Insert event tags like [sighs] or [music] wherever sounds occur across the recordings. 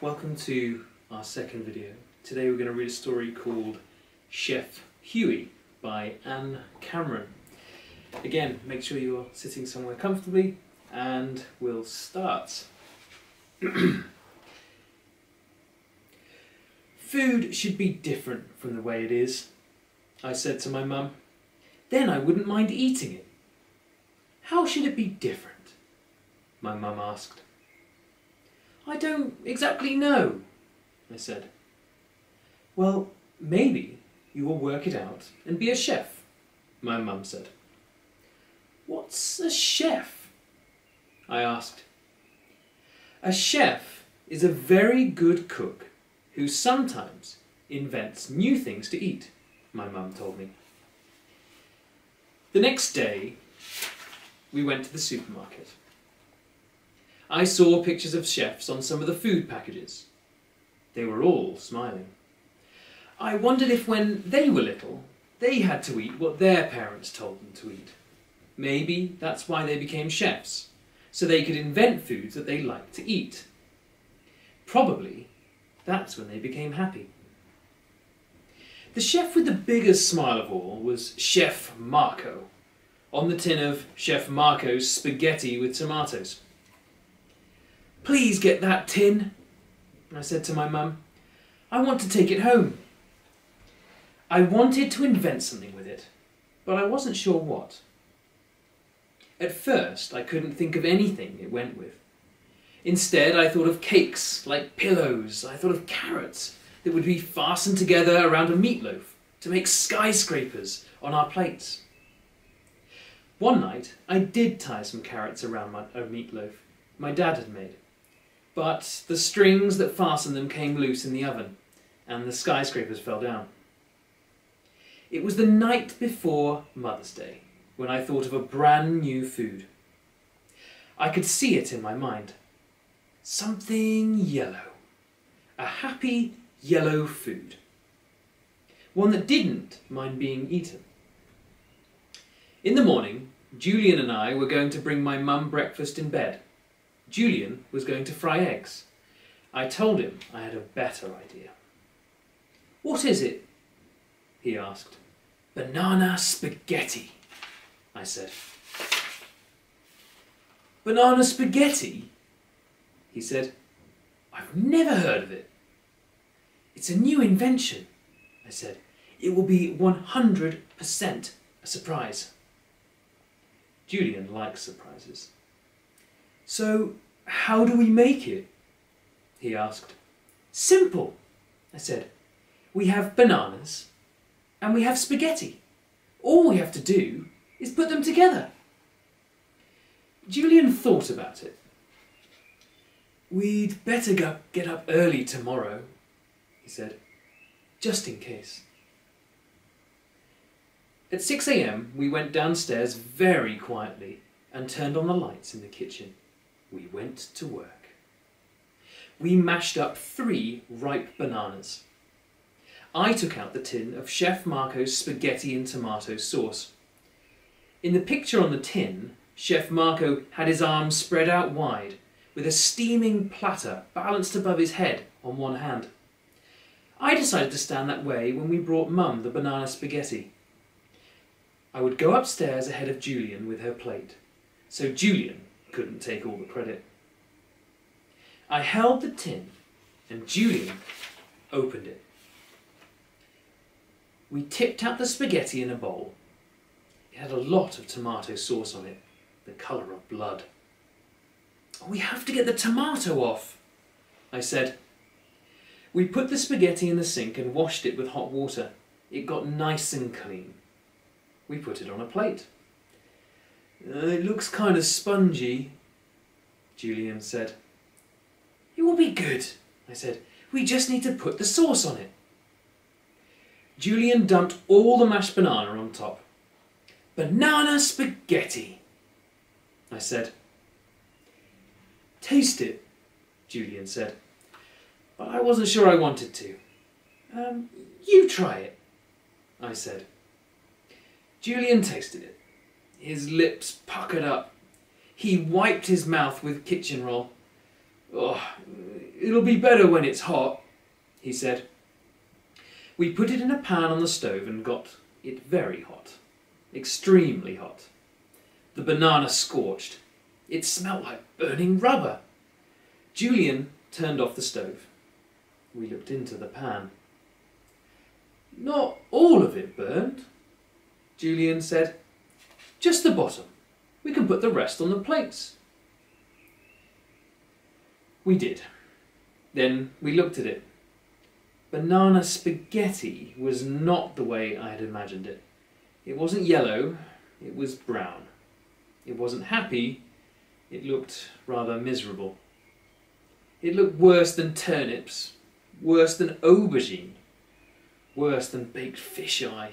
Welcome to our second video. Today we're going to read a story called Chef Huey by Ann Cameron. Again, make sure you're sitting somewhere comfortably and we'll start. [clears throat] Food should be different from the way it is, I said to my mum. Then I wouldn't mind eating it. How should it be different? My mum asked. I don't exactly know, I said. Well, maybe you will work it out and be a chef, my mum said. What's a chef? I asked. A chef is a very good cook who sometimes invents new things to eat, my mum told me. The next day, we went to the supermarket. I saw pictures of chefs on some of the food packages. They were all smiling. I wondered if when they were little, they had to eat what their parents told them to eat. Maybe that's why they became chefs, so they could invent foods that they liked to eat. Probably that's when they became happy. The chef with the biggest smile of all was Chef Marco, on the tin of Chef Marco's spaghetti with tomatoes. Please get that tin, I said to my mum. I want to take it home. I wanted to invent something with it, but I wasn't sure what. At first, I couldn't think of anything it went with. Instead, I thought of cakes, like pillows. I thought of carrots that would be fastened together around a meatloaf to make skyscrapers on our plates. One night, I did tie some carrots around my, a meatloaf my dad had made but the strings that fastened them came loose in the oven, and the skyscrapers fell down. It was the night before Mother's Day when I thought of a brand new food. I could see it in my mind. Something yellow. A happy yellow food. One that didn't mind being eaten. In the morning, Julian and I were going to bring my mum breakfast in bed. Julian was going to fry eggs. I told him I had a better idea. What is it? he asked. Banana spaghetti, I said. Banana spaghetti? He said. I've never heard of it. It's a new invention, I said. It will be 100% a surprise. Julian likes surprises. So, how do we make it? He asked. Simple, I said. We have bananas and we have spaghetti. All we have to do is put them together. Julian thought about it. We'd better go, get up early tomorrow, he said, just in case. At 6 a.m., we went downstairs very quietly and turned on the lights in the kitchen we went to work. We mashed up three ripe bananas. I took out the tin of Chef Marco's spaghetti and tomato sauce. In the picture on the tin, Chef Marco had his arms spread out wide, with a steaming platter balanced above his head on one hand. I decided to stand that way when we brought Mum the banana spaghetti. I would go upstairs ahead of Julian with her plate, so Julian couldn't take all the credit. I held the tin and Julian opened it. We tipped out the spaghetti in a bowl. It had a lot of tomato sauce on it, the colour of blood. We have to get the tomato off, I said. We put the spaghetti in the sink and washed it with hot water. It got nice and clean. We put it on a plate. Uh, it looks kind of spongy, Julian said. It will be good, I said. We just need to put the sauce on it. Julian dumped all the mashed banana on top. Banana spaghetti, I said. Taste it, Julian said. But I wasn't sure I wanted to. Um, you try it, I said. Julian tasted it. His lips puckered up. He wiped his mouth with kitchen roll. Oh, It'll be better when it's hot, he said. We put it in a pan on the stove and got it very hot. Extremely hot. The banana scorched. It smelt like burning rubber. Julian turned off the stove. We looked into the pan. Not all of it burned, Julian said. Just the bottom. We can put the rest on the plates. We did. Then we looked at it. Banana spaghetti was not the way I had imagined it. It wasn't yellow, it was brown. It wasn't happy, it looked rather miserable. It looked worse than turnips, worse than aubergine, worse than baked fish eye.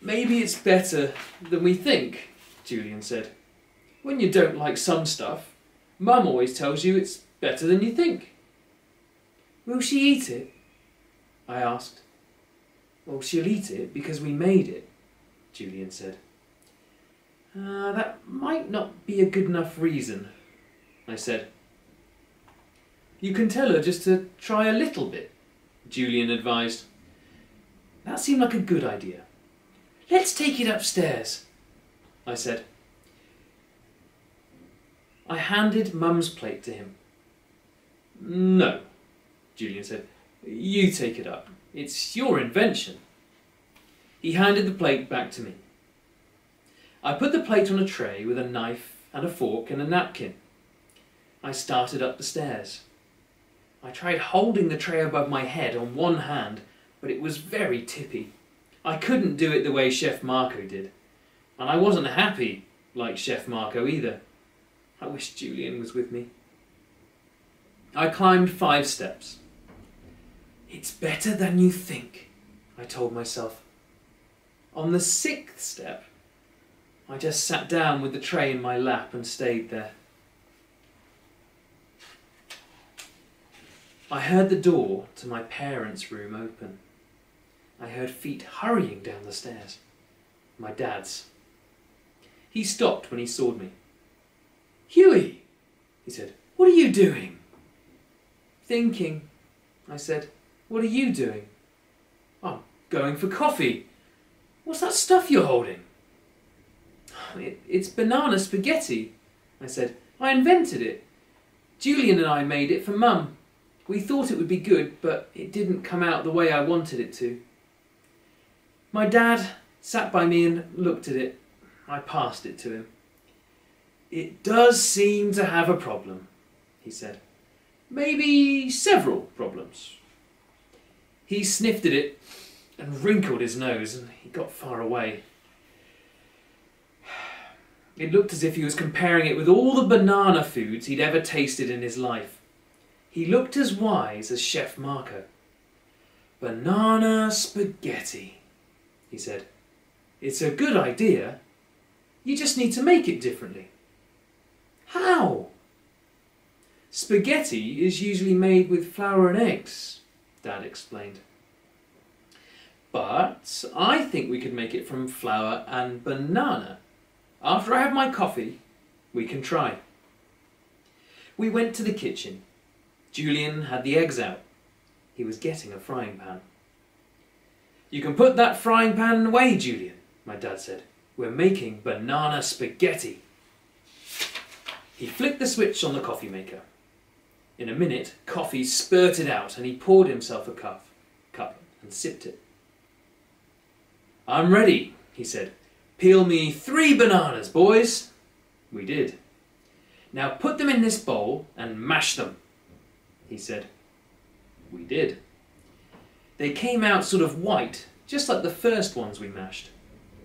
Maybe it's better than we think, Julian said. When you don't like some stuff, Mum always tells you it's better than you think. Will she eat it? I asked. Well, she'll eat it because we made it, Julian said. Uh, that might not be a good enough reason, I said. You can tell her just to try a little bit, Julian advised. That seemed like a good idea. Let's take it upstairs, I said. I handed Mum's plate to him. No, Julian said. You take it up. It's your invention. He handed the plate back to me. I put the plate on a tray with a knife and a fork and a napkin. I started up the stairs. I tried holding the tray above my head on one hand, but it was very tippy. I couldn't do it the way Chef Marco did. And I wasn't happy like Chef Marco either. I wish Julian was with me. I climbed five steps. It's better than you think, I told myself. On the sixth step, I just sat down with the tray in my lap and stayed there. I heard the door to my parents' room open. I heard feet hurrying down the stairs. My dad's. He stopped when he saw me. Huey, he said, what are you doing? Thinking, I said. What are you doing? I'm going for coffee. What's that stuff you're holding? It, it's banana spaghetti, I said. I invented it. Julian and I made it for Mum. We thought it would be good, but it didn't come out the way I wanted it to. My dad sat by me and looked at it. I passed it to him. It does seem to have a problem, he said. Maybe several problems. He sniffed at it and wrinkled his nose, and he got far away. [sighs] It looked as if he was comparing it with all the banana foods he'd ever tasted in his life. He looked as wise as Chef Marco. Banana spaghetti, he said. It's a good idea. You just need to make it differently. How? Spaghetti is usually made with flour and eggs, Dad explained. But I think we could make it from flour and banana. After I have my coffee, we can try. We went to the kitchen. Julian had the eggs out. He was getting a frying pan. You can put that frying pan away, Julian, my dad said. We're making banana spaghetti. He flicked the switch on the coffee maker. In a minute, coffee spurted out and he poured himself a cup, cup and sipped it. I'm ready, he said. Peel me three bananas, boys. We did. Now put them in this bowl and mash them, he said. We did. They came out sort of white, just like the first ones we mashed.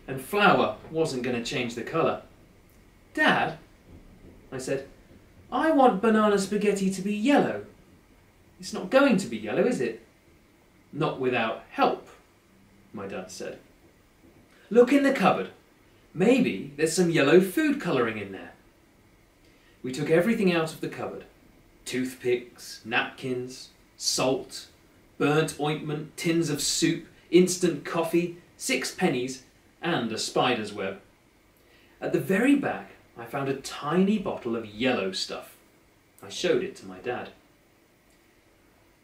And flour wasn't going to change the colour. Dad, I said, I want banana spaghetti to be yellow. It's not going to be yellow, is it? Not without help, my dad said. Look in the cupboard. Maybe there's some yellow food colouring in there. We took everything out of the cupboard. Toothpicks, napkins, salt, burnt ointment, tins of soup, instant coffee, six pennies, and a spider's web. At the very back, I found a tiny bottle of yellow stuff. I showed it to my dad.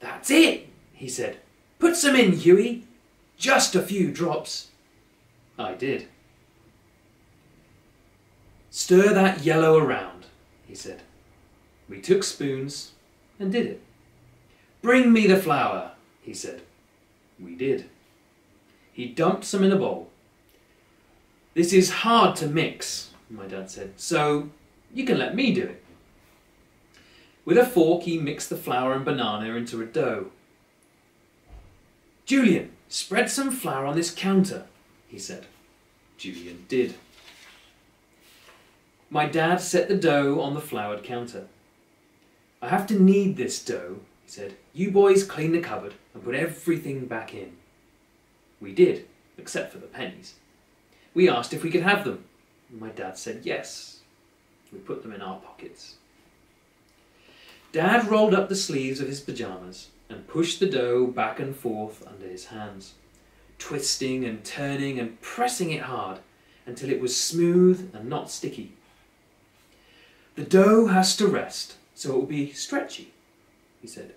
That's it, he said. Put some in, Huey. Just a few drops. I did. Stir that yellow around, he said. We took spoons and did it. Bring me the flour, he said. We did. He dumped some in a bowl. This is hard to mix, my dad said, so you can let me do it. With a fork, he mixed the flour and banana into a dough. Julian, spread some flour on this counter, he said. Julian did. My dad set the dough on the floured counter. I have to knead this dough, said. You boys clean the cupboard and put everything back in. We did, except for the pennies. We asked if we could have them. My dad said yes. We put them in our pockets. Dad rolled up the sleeves of his pyjamas and pushed the dough back and forth under his hands, twisting and turning and pressing it hard until it was smooth and not sticky. The dough has to rest so it will be stretchy, he said.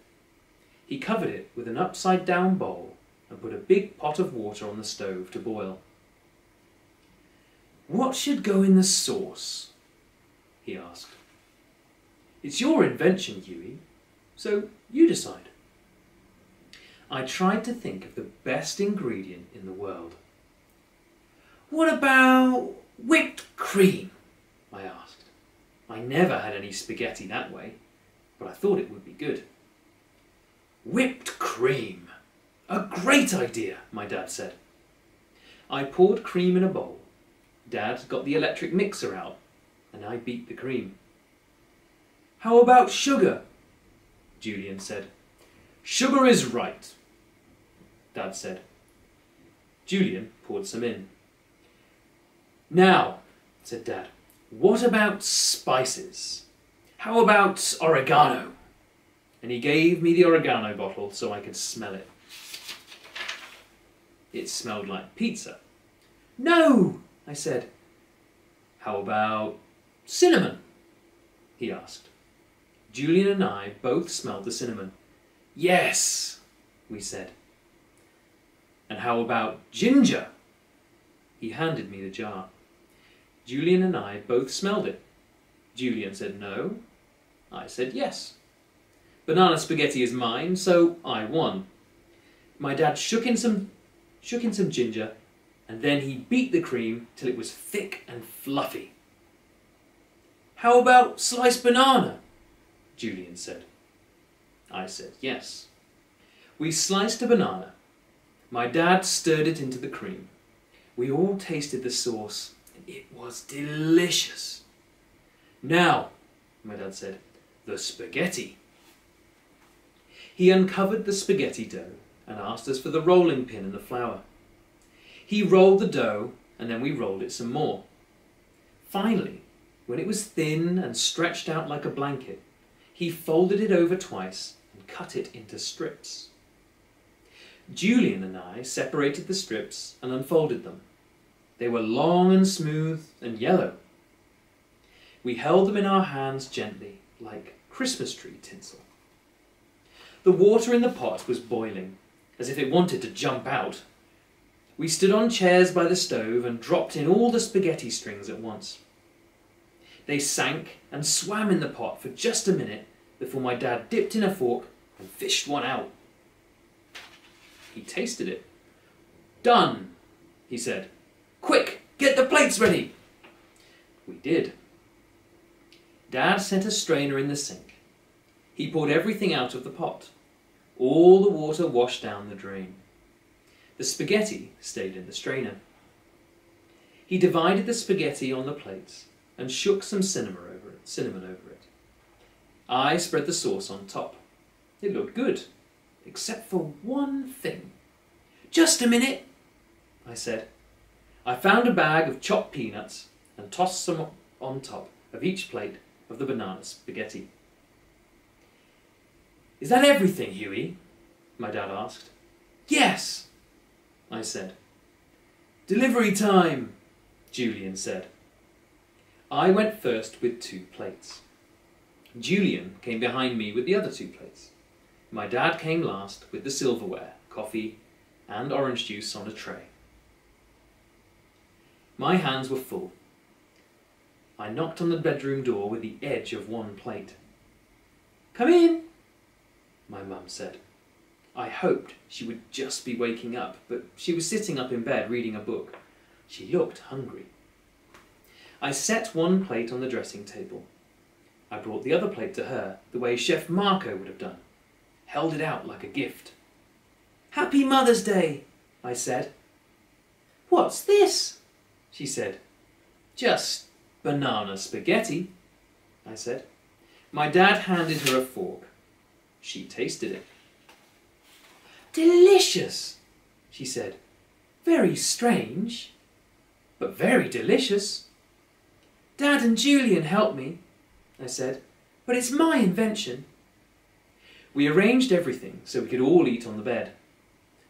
He covered it with an upside down bowl and put a big pot of water on the stove to boil. What should go in the sauce? he asked. It's your invention, Huey, so you decide. I tried to think of the best ingredient in the world. What about whipped cream? I asked. I never had any spaghetti that way, but I thought it would be good. Whipped cream! A great idea, my dad said. I poured cream in a bowl. Dad got the electric mixer out, and I beat the cream. How about sugar? Julian said. Sugar is right, Dad said. Julian poured some in. Now, said Dad, what about spices? How about oregano? And he gave me the oregano bottle so I could smell it. It smelled like pizza. No, I said. How about cinnamon? He asked. Julian and I both smelled the cinnamon. Yes, we said. And how about ginger? He handed me the jar. Julian and I both smelled it. Julian said no. I said yes. Banana spaghetti is mine, so I won. My dad shook in some shook in some ginger, and then he beat the cream till it was thick and fluffy. How about sliced banana? Julian said. I said yes. We sliced a banana. My dad stirred it into the cream. We all tasted the sauce, and it was delicious. Now, my dad said, the spaghetti. He uncovered the spaghetti dough and asked us for the rolling pin and the flour. He rolled the dough, and then we rolled it some more. Finally, when it was thin and stretched out like a blanket, he folded it over twice and cut it into strips. Julian and I separated the strips and unfolded them. They were long and smooth and yellow. We held them in our hands gently, like Christmas tree tinsel. The water in the pot was boiling, as if it wanted to jump out. We stood on chairs by the stove and dropped in all the spaghetti strings at once. They sank and swam in the pot for just a minute before my dad dipped in a fork and fished one out. He tasted it. Done, he said. Quick, get the plates ready. We did. Dad set a strainer in the sink. He poured everything out of the pot. All the water washed down the drain. The spaghetti stayed in the strainer. He divided the spaghetti on the plates and shook some cinnamon over it. Cinnamon over it. I spread the sauce on top. It looked good, except for one thing. Just a minute, I said. I found a bag of chopped peanuts and tossed some on top of each plate of the banana spaghetti. Is that everything, Huey? My dad asked. Yes, I said. Delivery time, Julian said. I went first with two plates. Julian came behind me with the other two plates. My dad came last with the silverware, coffee, and orange juice on a tray. My hands were full. I knocked on the bedroom door with the edge of one plate. Come in, my mum said. I hoped she would just be waking up, but she was sitting up in bed reading a book. She looked hungry. I set one plate on the dressing table. I brought the other plate to her, the way Chef Marco would have done. Held it out like a gift. Happy Mother's Day, I said. What's this? she said. Just banana spaghetti, I said. My dad handed her a fork. She tasted it. Delicious, she said. Very strange, but very delicious. Dad and Julian helped me, I said, but it's my invention. We arranged everything so we could all eat on the bed.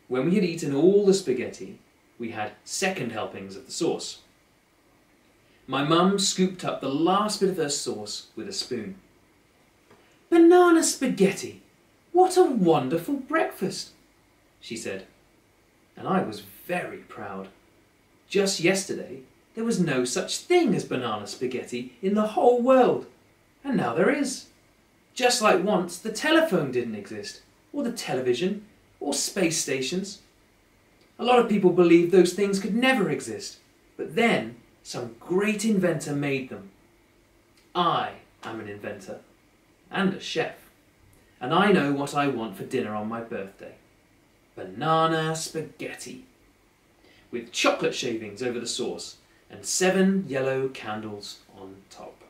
When we had eaten all the spaghetti, we had second helpings of the sauce. My mum scooped up the last bit of her sauce with a spoon. Banana spaghetti! What a wonderful breakfast! she said. And I was very proud. Just yesterday, there was no such thing as banana spaghetti in the whole world. And now there is. Just like once the telephone didn't exist, or the television, or space stations. A lot of people believed those things could never exist, but then some great inventor made them. I am an inventor, and a chef, and I know what I want for dinner on my birthday banana spaghetti with chocolate shavings over the sauce and seven yellow candles on top.